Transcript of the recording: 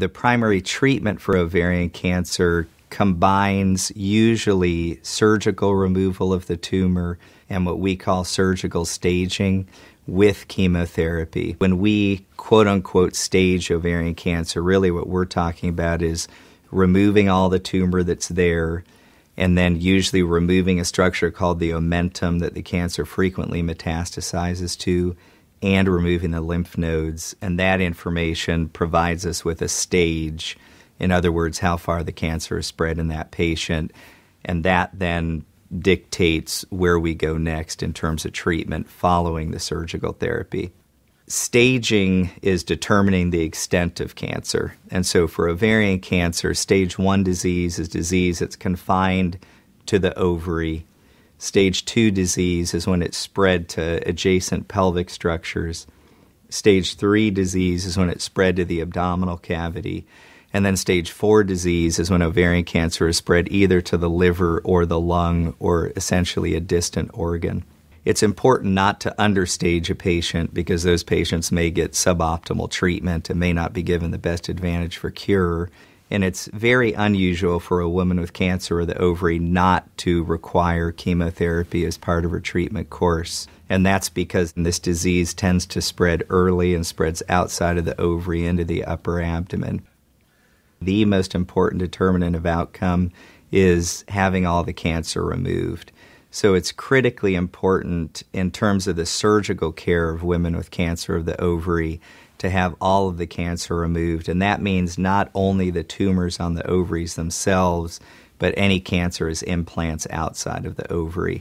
The primary treatment for ovarian cancer combines usually surgical removal of the tumor and what we call surgical staging with chemotherapy. When we quote unquote stage ovarian cancer, really what we're talking about is removing all the tumor that's there and then usually removing a structure called the omentum that the cancer frequently metastasizes to and removing the lymph nodes. And that information provides us with a stage. In other words, how far the cancer is spread in that patient. And that then dictates where we go next in terms of treatment following the surgical therapy. Staging is determining the extent of cancer. And so for ovarian cancer, stage one disease is disease that's confined to the ovary. Stage two disease is when it's spread to adjacent pelvic structures. Stage three disease is when it's spread to the abdominal cavity. And then stage four disease is when ovarian cancer is spread either to the liver or the lung or essentially a distant organ. It's important not to understage a patient because those patients may get suboptimal treatment and may not be given the best advantage for cure. And it's very unusual for a woman with cancer of the ovary not to require chemotherapy as part of her treatment course. And that's because this disease tends to spread early and spreads outside of the ovary into the upper abdomen the most important determinant of outcome is having all the cancer removed. So it's critically important in terms of the surgical care of women with cancer of the ovary to have all of the cancer removed. And that means not only the tumors on the ovaries themselves, but any cancerous implants outside of the ovary.